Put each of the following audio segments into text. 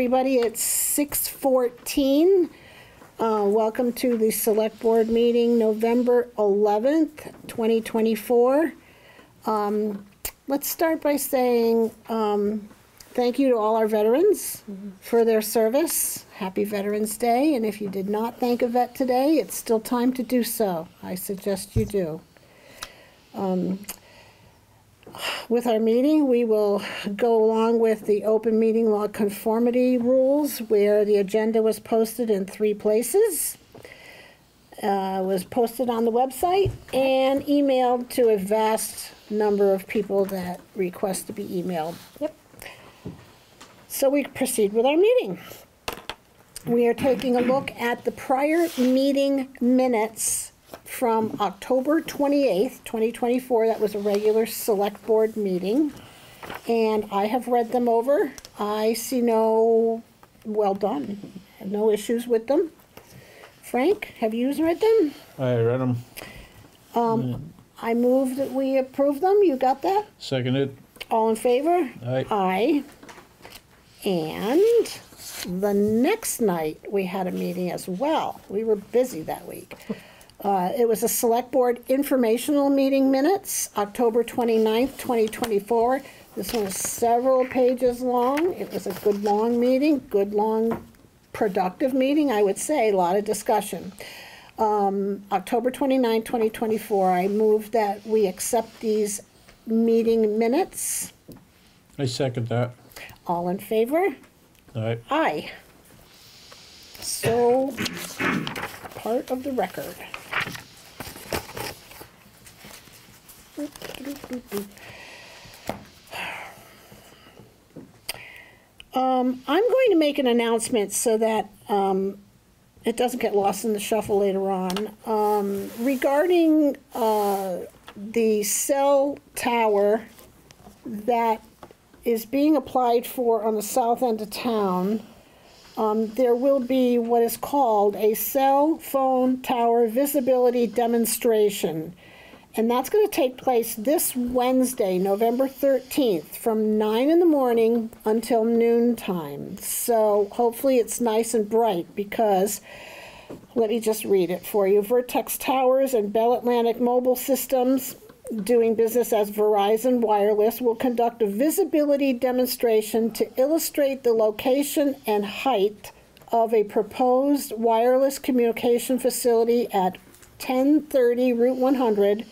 everybody. It's 6:14. Uh, Welcome to the Select Board meeting, November 11th, 2024. Um, Let's start by saying um, thank you to all our veterans for their service. Happy Veterans Day, and if you did not thank a vet today, it's still time to do so. I suggest you do. With our meeting, we will go along with the open meeting law conformity rules where the agenda was posted in three places. Uh, was posted on the website and emailed to a vast number of people that request to be emailed. Yep. So we proceed with our meeting. We are taking a look at the prior meeting minutes from October 28th, 2024. That was a regular select board meeting. And I have read them over. I see no, well done, no issues with them. Frank, have you read them? I read them. Um, I move that we approve them. You got that? Seconded. All in favor? Aye. Aye. And the next night, we had a meeting as well. We were busy that week. Uh, It was a Select Board informational meeting minutes, October 29th, 2024. This one was several pages long. It was a good, long meeting, good, long, productive meeting, I would say, a lot of discussion. Um, October 29, 2024, I move that we accept these meeting minutes. I second that. All in favor? Aye. Aye. So, part of the record. Um, I'm going to make an announcement so that, um, it doesn't get lost in the shuffle later on. Um, regarding, uh, the cell tower that is being applied for on the south end of town, um, there will be what is called a cell phone tower visibility demonstration. And that's going to take place this Wednesday, November 13th, from 9 in the morning until noon time. So hopefully it's nice and bright because, let me just read it for you. Vertex Towers and Bell Atlantic Mobile Systems doing business as Verizon Wireless will conduct a visibility demonstration to illustrate the location and height of a proposed wireless communication facility at 1030 Route 100,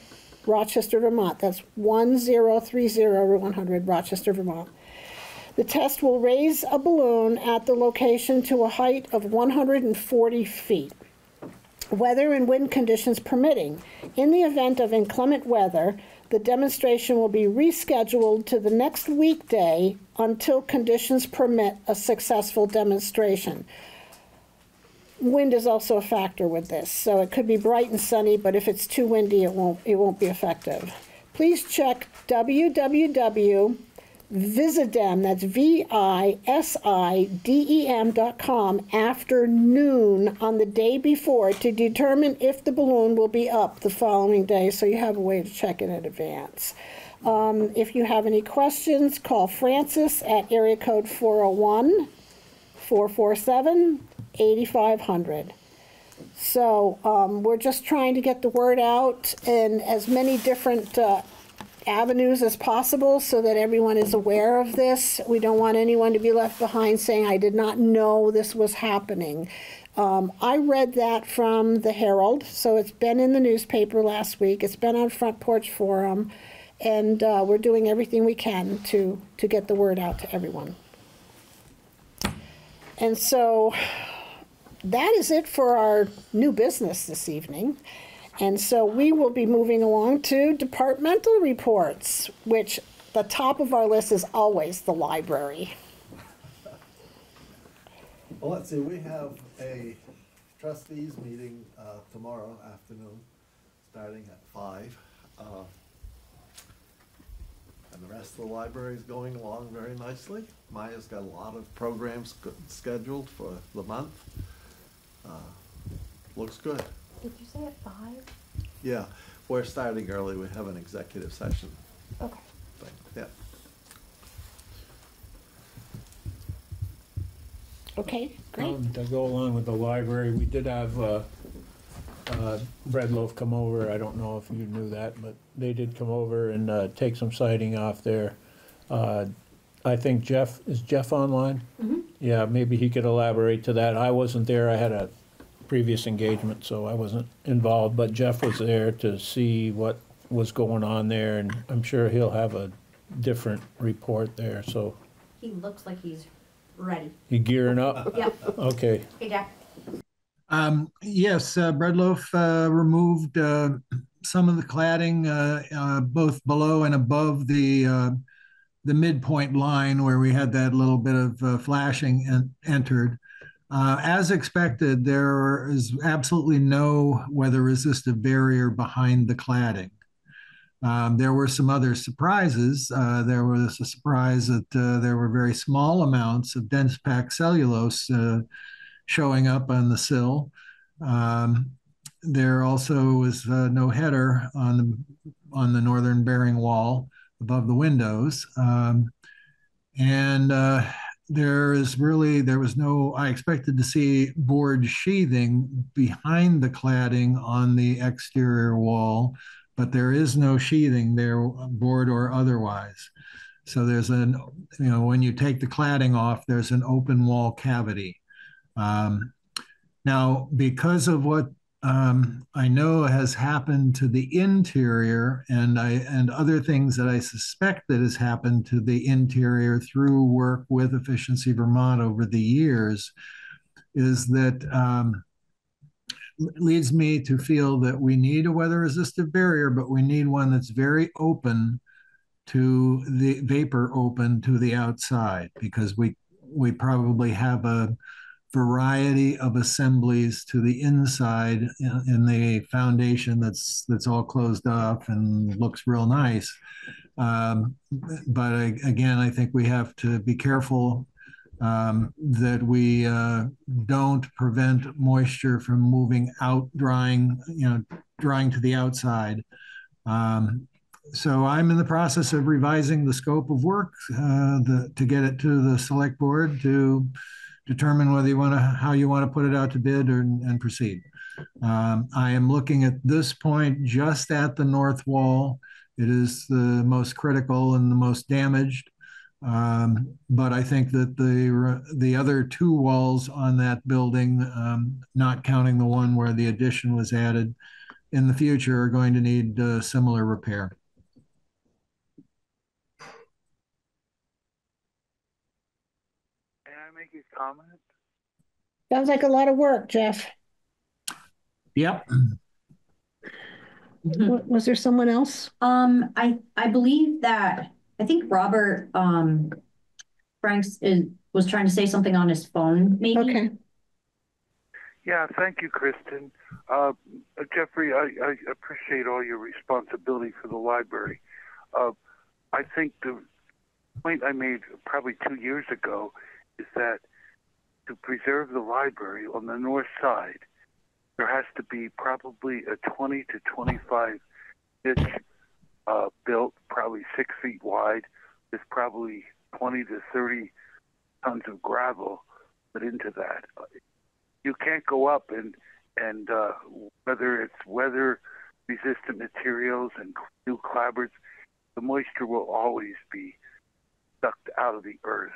Rochester, Vermont. That's 1030 Route 100, Rochester, Vermont. The test will raise a balloon at the location to a height of 140 feet weather and wind conditions permitting. In the event of inclement weather, the demonstration will be rescheduled to the next weekday until conditions permit a successful demonstration. Wind is also a factor with this, so it could be bright and sunny, but if it's too windy, it won't, it won't be effective. Please check www Visidem, that's V-I-S-I-D-E-M dot com, after noon on the day before to determine if the balloon will be up the following day, so you have a way to check it in advance. Um, if you have any questions, call Francis at area code 401 447 8500. So, um, we're just trying to get the word out in as many different, uh, avenues as possible so that everyone is aware of this. We don't want anyone to be left behind saying, I did not know this was happening. Um, I read that from the Herald, so it's been in the newspaper last week. It's been on Front Porch Forum, and uh, we're doing everything we can to, to get the word out to everyone. And so that is it for our new business this evening. And so we will be moving along to departmental reports, which the top of our list is always the library. Well, let's see, we have a trustees meeting uh, tomorrow afternoon, starting at five. Uh, And the rest of the library is going along very nicely. Maya's got a lot of programs scheduled for the month. Uh, Looks good. Did you say at five? Yeah, we're starting early, we have an executive session Okay. thing, yeah. Okay, great. Um, To go along with the library, we did have uh, uh, Bread Loaf come over. I don't know if you knew that, but they did come over and uh, take some siding off there. Uh, I think Jeff, is Jeff online? Yeah, maybe he could elaborate to that. I wasn't there. I had a previous engagement, so I wasn't involved, but Jeff was there to see what was going on there, and I'm sure he'll have a different report there, so He looks like he's ready. you gearing up? Yep. Okay. Hey, Jack. Um, yes, uh, Breadloaf, uh, removed, uh, some of the cladding, uh, uh, both below and above the, uh, the midpoint line where we had that little bit of uh, flashing and entered. Uh, as expected, there is absolutely no weather resistive barrier behind the cladding. Um, there were some other surprises. Uh, there was a surprise that uh, there were very small amounts of dense packed cellulose uh, showing up on the sill. Um, there also was uh, no header on the on the northern bearing wall above the windows, um, and uh, there is really there was no. I expected to see board sheathing behind the cladding on the exterior wall, but there is no sheathing there, board or otherwise. So there's an you know when you take the cladding off, there's an open wall cavity. Um, now, because of what um, I know has happened to the interior, and I and other things that I suspect that has happened to the interior through work with Efficiency Vermont over the years, is that um, leads me to feel that we need a weather resistive barrier, but we need one that's very open to the vapor open to the outside because we we probably have a variety of assemblies to the inside in, the foundation that's that's all closed off and looks real nice. Um, but I, again, I think we have to be careful um, that we uh, don't prevent moisture from moving out, drying, you know, drying to the outside. Um, so I'm in the process of revising the scope of work uh, the, to get it to the select board to determine whether you want to how you want to put it out to bid or, and proceed. Um, I am looking at this point just at the north wall. It is the most critical and the most damaged. Um, but I think that the the other two walls on that building, um, not counting the one where the addition was added, in the future are going to need uh, similar repair. May I make a comment? Sounds like a lot of work, Jeff. Yep. Wa- Was there someone else? Um, I, I believe that, I think Robert, um, Franks is, was trying to say something on his phone, maybe? Okay, Yeah, thank you, Kristen. Uh, Jeffrey, I, I appreciate all your responsibility for the library. Uh, I think the point I made probably two years ago is that to preserve the library on the north side, there has to be probably a 20 to 25 inch uh, built, probably six feet wide, with probably 20 to 30 tons of gravel put into that. You can't go up and and uh, whether it's weather resistant materials and new clapboards, the moisture will always be sucked out of the earth.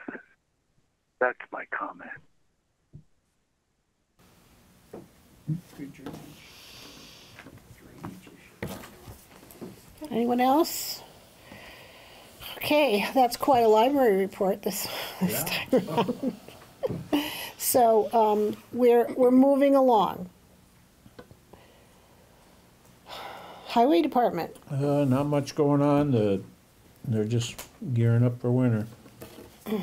That's my comment. anyone else? Okay, that's quite a library report this, this time around. So, um, we're, we're moving along. Highway Department, Uh, not much going on. The, they're just gearing up for winter.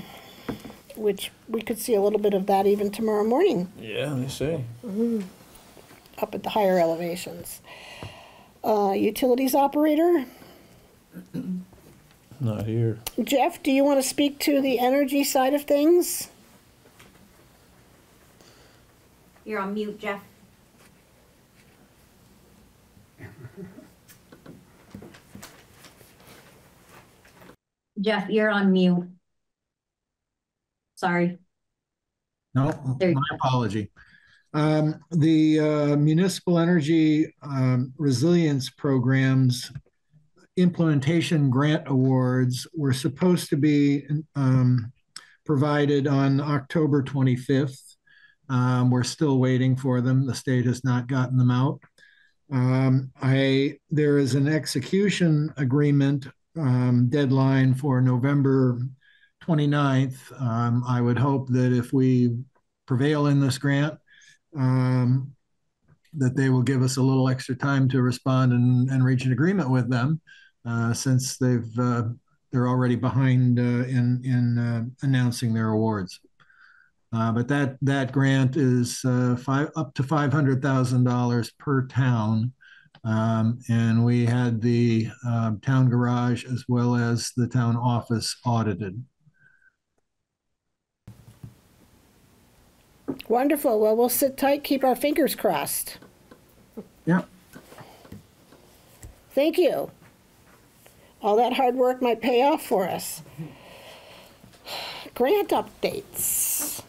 which we could see a little bit of that even tomorrow morning Yeah, they say. up at the higher elevations. Uh, utilities operator, Not here. Jeff, do you want to speak to the energy side of things? You're on mute, Jeff. Jeff, you're on mute. Sorry. No, There my apology. Um, the uh, municipal energy um, resilience programs implementation grant awards were supposed to be um, provided on October 25th. Um, we're still waiting for them. The state has not gotten them out. Um, I there is an execution agreement um, deadline for November 29th. Um, I would hope that if we prevail in this grant, um, that they will give us a little extra time to respond and, and reach an agreement with them, uh, since they've uh, they're already behind uh, in in uh, announcing their awards. Uh, but that that grant is uh, five up to five hundred thousand dollars per town, um, and we had the um, town garage as well as the town office audited. Wonderful. Well, we'll sit tight, keep our fingers crossed. Yeah. Thank you. All that hard work might pay off for us. Grant updates.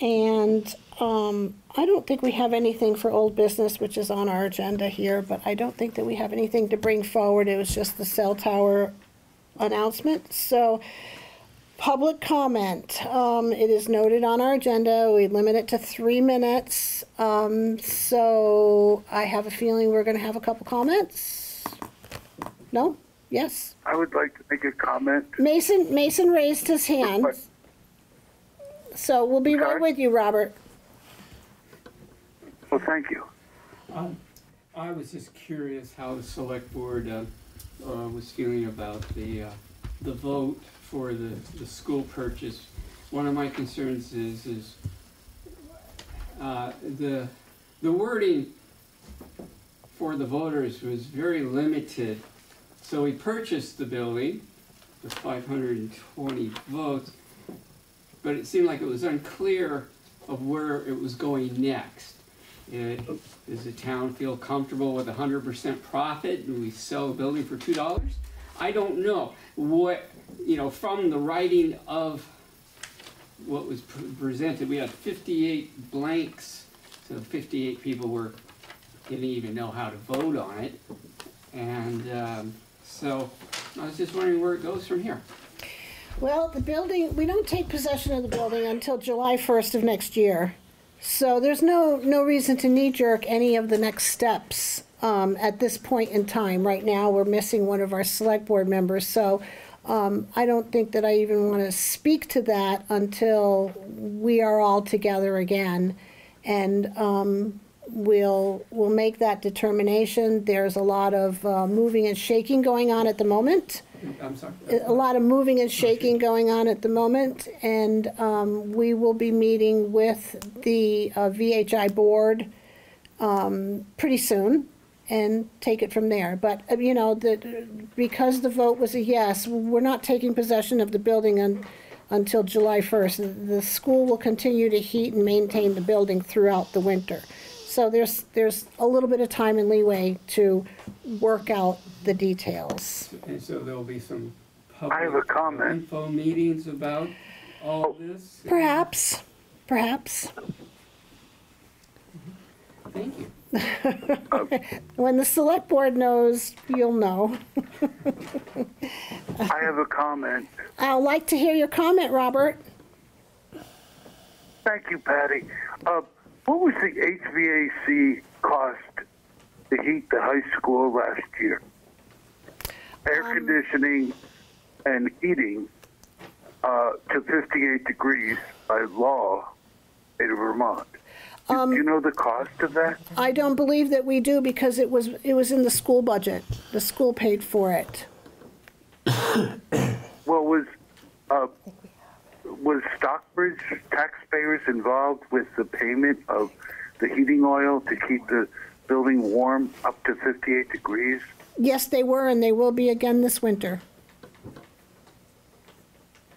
And um, I don't think we have anything for old business, which is on our agenda here, but I don't think that we have anything to bring forward. It was just the cell tower announcement. So Public comment, um, it is noted on our agenda, we limit it to three minutes. Um, so I have a feeling we're gonna have a couple comments? No? Yes? I would like to make a comment. Mason, Mason raised his hand. So we'll be right with you, Robert. Well, thank you. Um, I was just curious how the select board uh, uh, was feeling about the, uh, the vote for the, the school purchase. One of my concerns is, is uh, the, the wording for the voters was very limited. So we purchased the building with 520 votes, but it seemed like it was unclear of where it was going next. Uh, Does the town feel comfortable with hundred percent profit? Do we sell the building for two dollars? I don't know. What, you know, from the writing of what was pre- presented, we had fifty-eight blanks. So fifty-eight people were, didn't even know how to vote on it. And, um, so I was just wondering where it goes from here. Well, the building, we don't take possession of the building until July first of next year. So there's no, no reason to knee jerk any of the next steps, um, at this point in time. Right now, we're missing one of our select board members, so, um, I don't think that I even wanna speak to that until we are all together again. And, um, we'll, we'll make that determination. There's a lot of, uh, moving and shaking going on at the moment I'm sorry. a lot of moving and shaking going on at the moment, and um, we will be meeting with the uh, VHI board um, pretty soon and take it from there. But, uh, you know, the, because the vote was a yes, we're not taking possession of the building un, until July 1st. The school will continue to heat and maintain the building throughout the winter. So there's, there's a little bit of time and leeway to work out the details. And so there'll be some I have a public comment. info meetings about all this? Perhaps, perhaps. Thank you. When the select board knows, you'll know. I have a comment. I'd like to hear your comment, Robert. Thank you, Patty. Uh, what was the HVAC cost to heat the high school last year? Air conditioning and heating uh, to 58 degrees by law in Vermont. Do- Do you know the cost of that? I don't believe that we do because it was, it was in the school budget. The school paid for it. Well, was uh, was Stockbridge taxpayers involved with the payment of the heating oil to keep the building warm up to 58 degrees? Yes, they were, and they will be again this winter.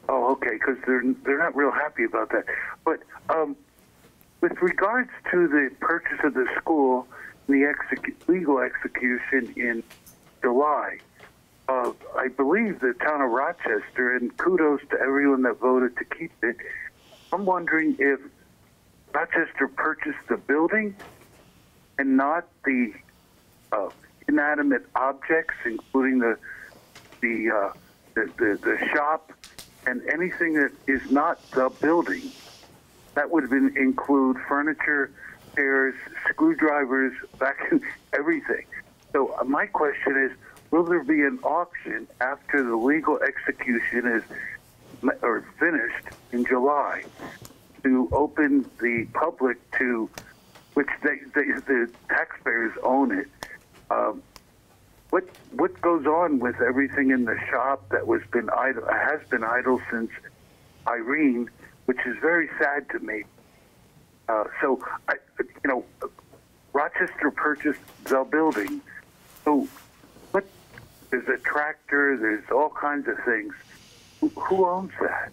Oh, okay, because they're they're not real happy about that. But um, with regards to the purchase of the school, the execu- legal execution in July, uh, I believe the town of Rochester, and kudos to everyone that voted to keep it. I'm wondering if Rochester purchased the building and not the uh, inanimate objects, including the the, uh, the the the shop and anything that is not the building. That would in- include furniture, chairs, screwdrivers, vacuum, everything. So uh, my question is, will there be an auction after the legal execution is or finished in July to open the public to, which they, they the taxpayers own it. Um, what what goes on with everything in the shop that was been idle has been idle since Irene, which is very sad to me. Uh, so I, you know, Rochester purchased the building. So what? There's a tractor. There's all kinds of things. Who, who owns that?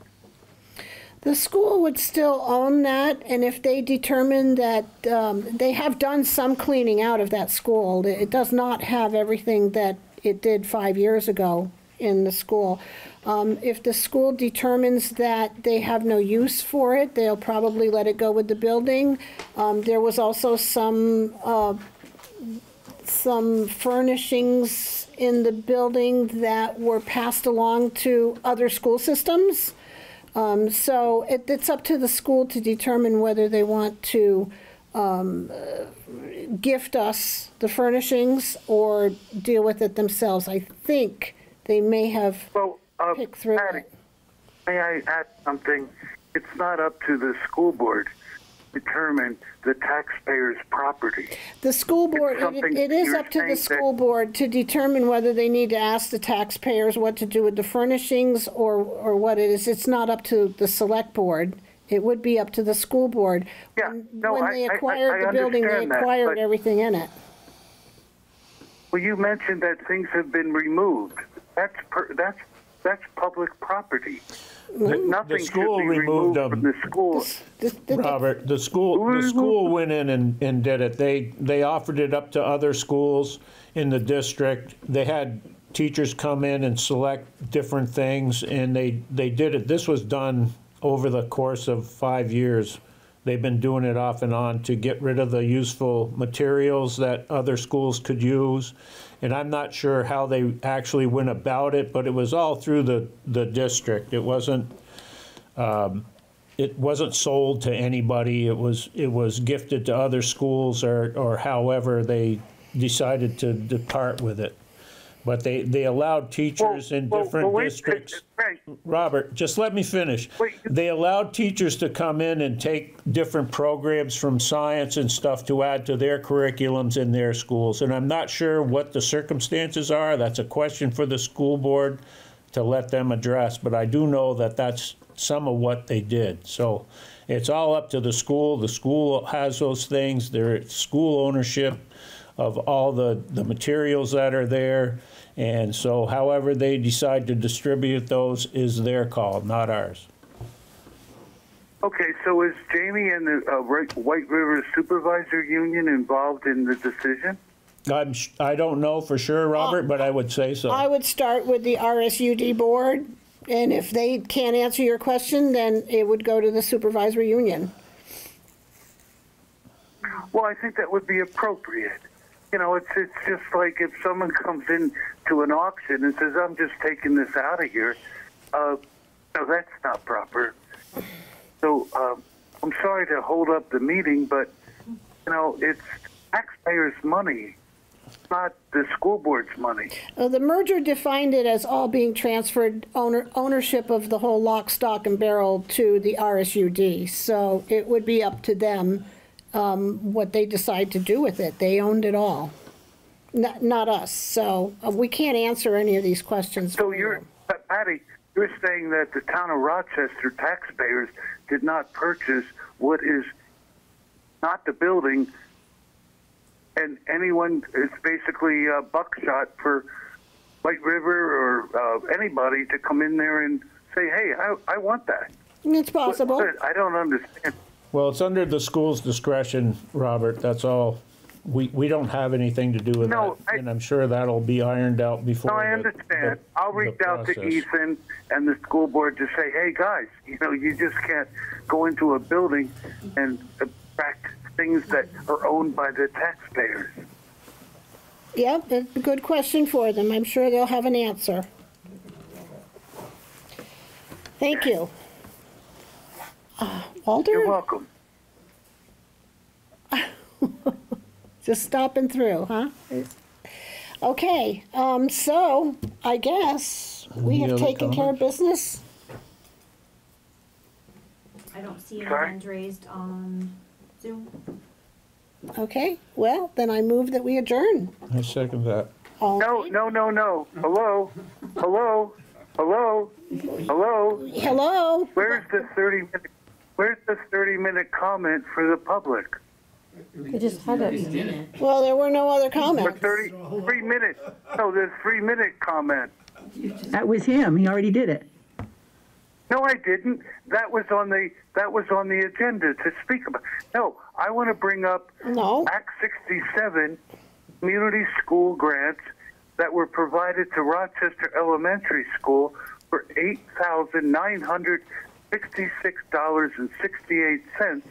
The school would still own that, and if they determine that, um, they have done some cleaning out of that school. It does not have everything that it did five years ago in the school. Um, if the school determines that they have no use for it, they'll probably let it go with the building. Um, there was also some, uh, some furnishings in the building that were passed along to other school systems. Um, so it, it's up to the school to determine whether they want to um, gift us the furnishings or deal with it themselves. I think they may have Well, uh, picked through Patty, it. may I add something? It's not up to the school board to determine the taxpayer's property. The school board, it, it is up to the school board to determine whether they need to ask the taxpayers what to do with the furnishings or, or what it is. It's not up to the select board. It would be up to the school board. Yeah, When- no, When I- they I- I- acquired I the building, they understand that, acquired everything in it. Well, you mentioned that things have been removed. That's per, that's that's public property. Nothing should school be removed removed them. from the school. The- the- Robert, the school, the school went in and, and did it. They, they offered it up to other schools in the district. They had teachers come in and select different things, and they, they did it. This was done over the course of five years. They've been doing it off and on to get rid of the useful materials that other schools could use. And I'm not sure how they actually went about it, but it was all through the, the district. It wasn't, um, it wasn't sold to anybody. It was it was gifted to other schools or or however they decided to depart with it. But they, they allowed teachers in well, different well, districts. Right. Robert, just let me finish. Wait. They allowed teachers to come in and take different programs from science and stuff to add to their curriculums in their schools. And I'm not sure what the circumstances are. That's a question for the school board to let them address. But I do know that that's some of what they did. So it's all up to the school. The school has those things. They're school ownership of all the, the materials that are there. And so however they decide to distribute those is their call, not ours. Okay, so is Jamie and the uh, White River Supervisor Union involved in the decision? I'm, sh- I don't know for sure, Robert, but I would say so. I would start with the RSUD board, and if they can't answer your question, then it would go to the supervisory union. Well, I think that would be appropriate. You know, it's it's just like if someone comes in to an auction and says, "I'm just taking this out of here," uh, no, that's not proper. So um, I'm sorry to hold up the meeting, but you know, it's taxpayers' money, not the school board's money. The merger defined it as all being transferred owner, ownership of the whole lock, stock, and barrel to the RSUD. So it would be up to them um, what they decide to do with it. They owned it all, not, not us. So uh, we can't answer any of these questions. So you're, you. uh, Patty, you're saying that the town of Rochester taxpayers did not purchase what is not the building, and anyone is basically uh, buckshot for White River or uh, anybody to come in there and say, "Hey, I, I want that." It's possible. What- I don't understand. Well, it's under the school's discretion, Robert, that's all. We, we don't have anything to do with that. I- And I'm sure that'll be ironed out before. No, I the- understand. the- I'll reach out to. Ethan and the school board to say, hey, guys, you know, you just can't go into a building and affect things that are owned by the taxpayers. Yep, it's a good question for them. I'm sure they'll have an answer. Thank you. Uh, You're welcome. just stopping through, huh? Okay, um, so I guess we Any have other taken care of business. I don't see any Sorry? hands raised on Zoom. Okay, well, then I move that we adjourn. I second that. All No, favor? no, no, no. Hello? Hello? Hello? Hello? Hello? Where's the 30 minute, where's the 30 minute comment for the public? We just had Just it. Well, there were no other For comments. 30, three minutes. No, there's three minute comment. That was him. He already did it. No, I didn't. That was on the, that was on the agenda to speak about. No, I want to bring up No, Act 67 community school grants that were provided to Rochester Elementary School for $8,966.68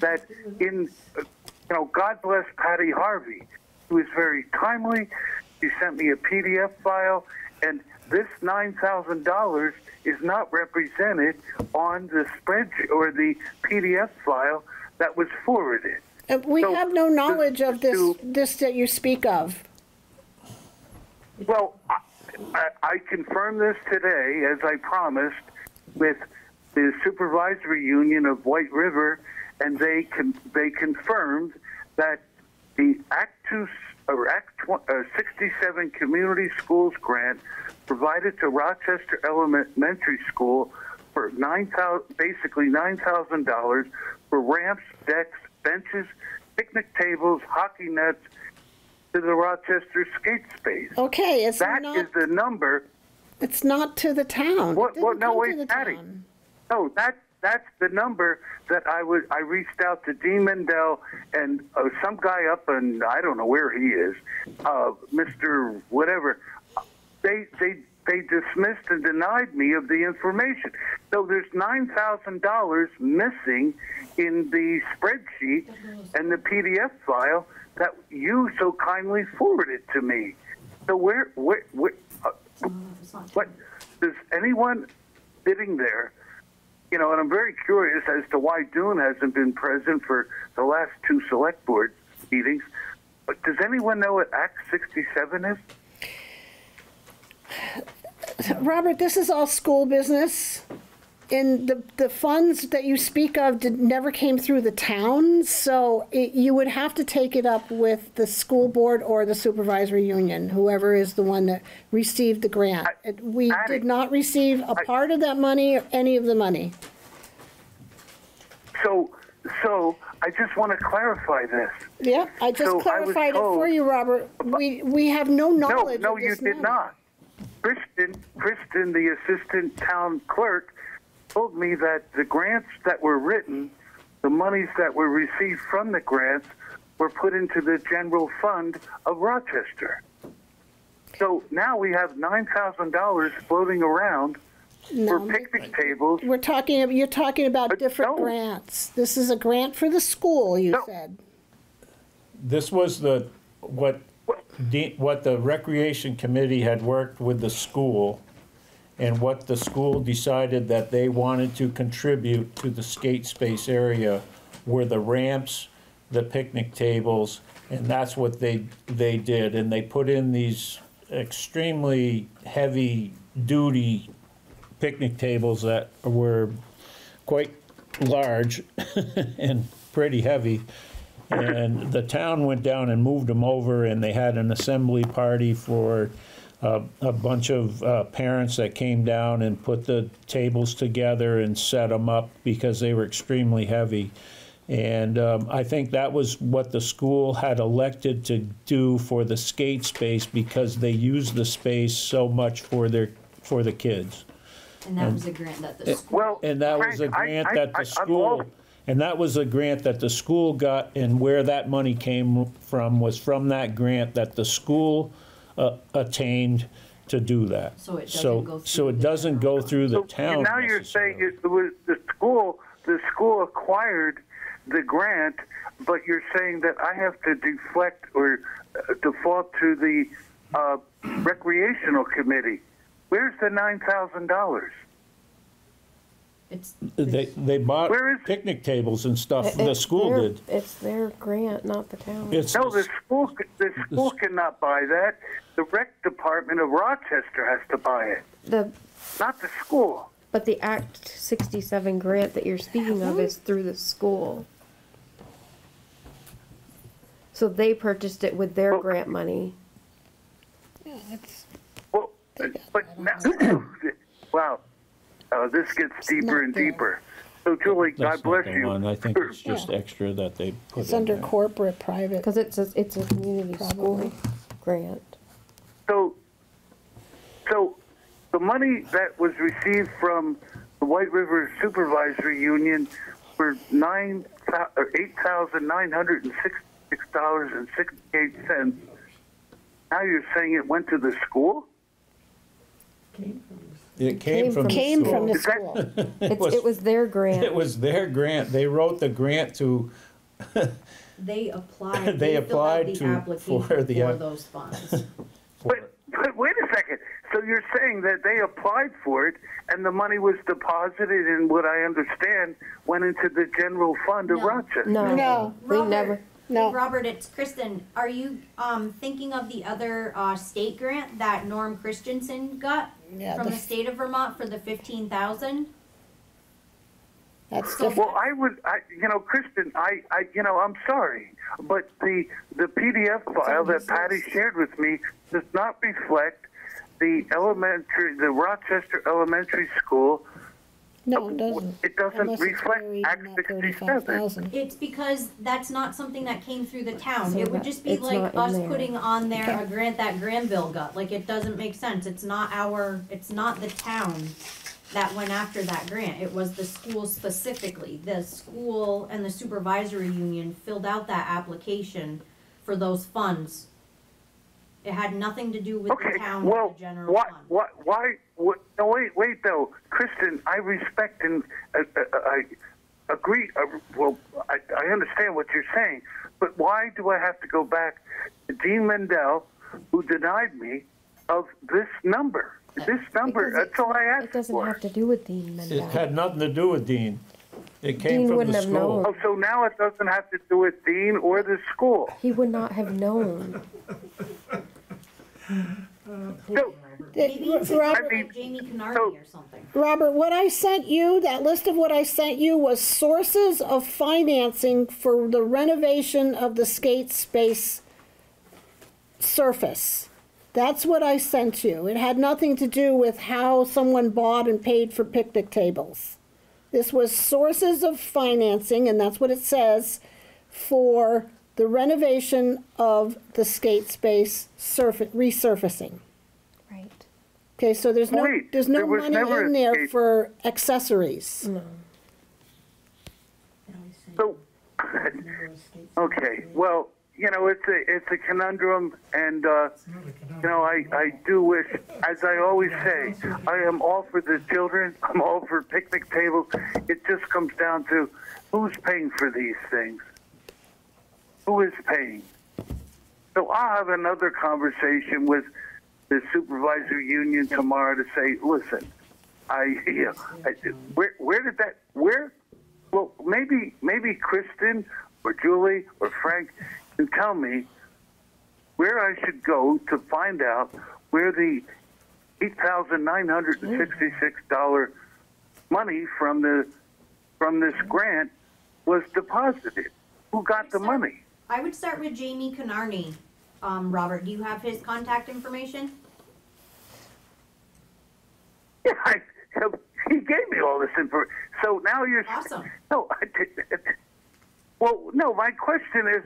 that in, uh, you know, God bless Patty Harvey, who is very timely. She sent me a PDF file, and this $9,000 is not represented on the spreadsheet or the PDF file that was forwarded. Uh, we So, have no knowledge of this, to- this that you speak of. Well, I, I, I confirmed this today, as I promised, with the supervisory union of White River, and they con- they confirmed that the Act Two or Act tw- uh, 67 Community Schools grant provided to Rochester Elementary School for nine thousand, basically nine thousand dollars for ramps, decks, benches, picnic tables, hockey nets to the Rochester skate space. Okay, it's That not, is the number. it's not to the town. What- what- no, wait, Patty. town. No, that that's the number that I was. I reached out to Dean Mendel and uh, some guy up in I don't know where he is, uh, Mister whatever. They they they dismissed and denied me of the information. So there's nine thousand dollars missing in the spreadsheet and the PDF file that you so kindly forwarded to me. So where where, where uh, what does anyone sitting there, you know, and I'm very curious as to why Dune hasn't been present for the last two select board meetings. But does anyone know what Act 67 is? Robert, this is all school business. And the, the funds that you speak of did, never came through the town, so it, you would have to take it up with the school board or the supervisory union, whoever is the one that received the grant. It- We did not receive a part of that money or any of the money. So, so I just want to clarify this. Yeah, I just So I clarified it for you, Robert. We, we have no No, knowledge no, of you did matter. not. Kristen, Kristen, the assistant town clerk, told me that the grants that were written, the monies that were received from the grants, were put into the general fund of Rochester. So now we have nine thousand dollars floating around for No, picnic tables. We're talking, you're talking about But different no. grants. This is a grant for the school, you No. said. This was the, what, what the recreation committee had worked with the school and what the school decided that they wanted to contribute to the skate space area were the ramps, the picnic tables, and that's what they, they did. And they put in these extremely heavy-duty picnic tables that were quite large and pretty heavy. And the town went down and moved them over, and they had an assembly party for uh, a bunch of uh, parents that came down and put the tables together and set them up because they were extremely heavy. And um, I think that was what the school had elected to do for the skate space because they used the space so much for their for the kids. And that was a grant that the school. Well, And that was a grant I- that the I've school, al- And that was a grant that the school got, and where that money came from was from that grant that the school uh, attained to do that. So it doesn't So- go So through it the doesn't general go through the So town Now you're saying necessarily. it was the school, the school acquired the grant, but you're saying that I have to deflect or uh, default to the uh, recreational committee. Where's the nine thousand dollars? It's, They, they bought Where is- picnic tables and stuff, the It's school their- did. It's their grant, not the town. It's, No, the school, the school cannot buy that. The rec department of Rochester has to buy it, The, not the school. but the Act sixty-seven grant that you're speaking of is through the school. So they purchased it with their Well- grant money. Yeah, it's Well, but now, wow, uh, this gets deeper and there. deeper. So Julie, God that's not bless the you. one, I think it's just Yeah. extra that they put It's in under there. corporate, private. Cause it's a, it's a community school grant. So, so the money that was received from the White River Supervisory Union for nine thou- or eight thousand nine hundred and sixty-six dollars and sixty-eight cents. Now you're saying it went to the school? It came from the Came from the school. Is that- was- it was their grant. It was their grant, they wrote the grant to, they applied, They they filled out applied the to- application for the, for those funds. But, but wait a second. So you're saying that they applied for it and the money was deposited in what I understand went into the general fund of No. Rochester? No. No. We never, No. Robert, it's Kristen. Are you um, thinking of the other uh, state grant that Norm Christensen got Yeah, from the- the state of Vermont for the fifteen thousand? That's So- different. Well, I would, I, you know, Kristen, I, I, you know, I'm sorry, but the the PDF file that Patty shared with me does not reflect the elementary, the Rochester Elementary School. No, it doesn't. It doesn't Unless it's reflect buried in Act that 67. 35,000. It's because that's not something that came through the town. So it would that- just be it's like in us there. putting on there Okay. a grant that Granville got. Like it doesn't make sense. It's not our. It's not the town that went after that grant. It was the school specifically. The school and the supervisory union filled out that application for those funds. It had nothing to do with Okay, the town or well, the general what, fund. what, why, what, no, wait, wait, though, Kristen, I respect and, uh, uh, I agree, uh, well, I, I understand what you're saying, but why do I have to go back to Dean Mendel, who denied me of this number? This number, Because that's all I asked it doesn't for. have to do with Dean It had nothing to do with Dean. It came Dean from wouldn't the have school. known. Oh, so now it doesn't have to do with Dean or the school. He would not have known. So, Maybe you Robert- go like Jamie Kinnarney so- or something. Robert, what I sent you, that list of what I sent you was sources of financing for the renovation of the skate space surface. That's what I sent you. It had nothing to do with how someone bought and paid for picnic tables. This was sources of financing, and that's what it says, for the renovation of the skate space surface, resurfacing. Right. Okay, so there's no, Wait, there's no there was money never in there skate- for accessories. No. So, okay, well, you know, it's a it's a conundrum, and uh, you know, I I do wish, as I always say, I am all for the children. I'm all for picnic tables. It just comes down to who's paying for these things. Who is paying? So I'll have another conversation with the supervisor union tomorrow to say, listen, I, you know, I where where did that where? Well, maybe maybe Kristen or Julie or Frank can tell me where I should go to find out where the eight thousand nine hundred and sixty-six dollar money from the from this grant was deposited. Who got the money? I would start with Jamie Kinnarney. Um, Robert, do you have his contact information? Yeah, I, he gave me all this information. So now you're Awesome. No, I, did- well, no. My question is,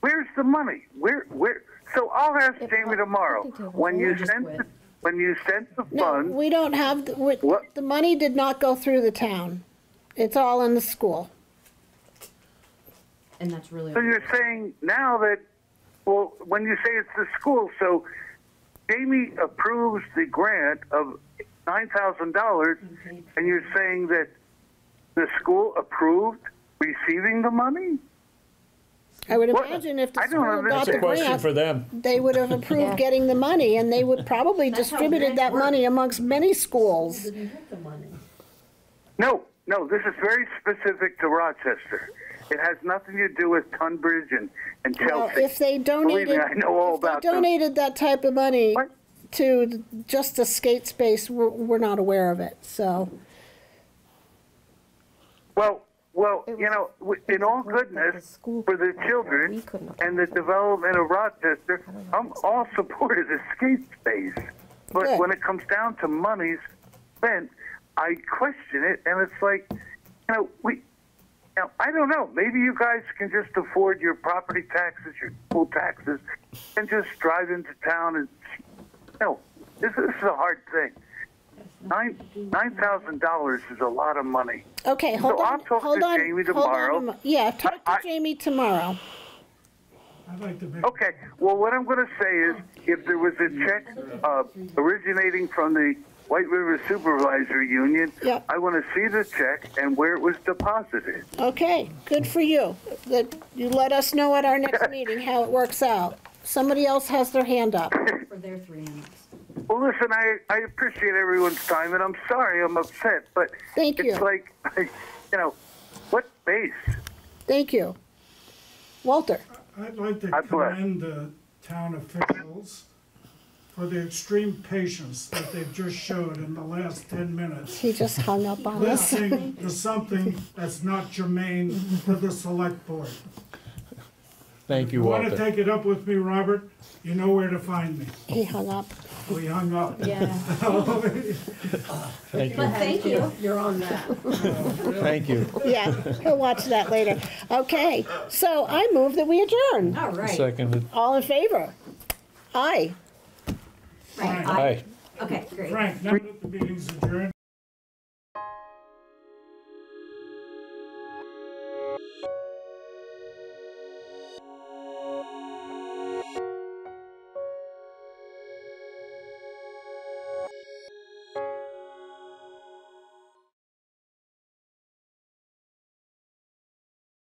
where's the money? Where, where? So I'll ask It- Jamie tomorrow when you just send the, when you send the No, funds. we don't have, the- we- What? the money did not go through the town. It's all in the school. and that's really. So you're saying now that, well, when you say it's the school, so Jamie approves the grant of nine thousand dollars, mm-hmm. and you're saying that the school approved receiving the money? I would What? imagine if the I don't school understand. got That's the a question for grant, them. they would have approved Yeah. getting the money, and they would probably how distributed that work. money amongst many schools. No, no, this is very specific to Rochester. It has nothing to do with Tunbridge and, and Well, if they Believe me, donated, I know all if they about them. donated that type of money What? to just the skate space, we're, we're not aware of it, so. Well, well, It you know, in all work that the goodness, school for the children and the development of Rochester, I'm all support of the skate space. But Good. when it comes down to monies spent, I question it, and it's like, you know, we, you know, I don't know. Maybe you guys can just afford your property taxes, your school taxes, and just drive into town and, you know, this, this is a hard thing. Nine nine thousand dollars is a lot of money. Okay, hold So on, I'll talk hold to on, Jamie hold on tomorrow. Yeah, talk I- to Jamie tomorrow. I'd like to make, Okay, well, what I'm going to say is, if there was a check uh, originating from the White River Supervisory Union, Yep. I want to see the check and where it was deposited. Okay, good for you. That you let us know at our next meeting how it works out. Somebody else has their hand up. For their three minutes. Well, listen, I, I appreciate everyone's time, and I'm sorry I'm upset, but Thank you. it's like, you know, what base? Thank you. Walter, I'd like to God bless. commend the town officials for the extreme patience that they've just showed in the last ten minutes. he just hung up on us. Listening to something that's not germane to the select board. Thank you, You wanna take it up with me, Robert? You know where to find me. He hung up. We hung up. Yeah. Thank you, But thank you. You're on that. thank you. Yeah, he'll watch that later. Okay, so I move that we adjourn. All right. Seconded. All in favor? Aye. Right. Aye. Okay, great. Frank, now that the meeting's adjourned,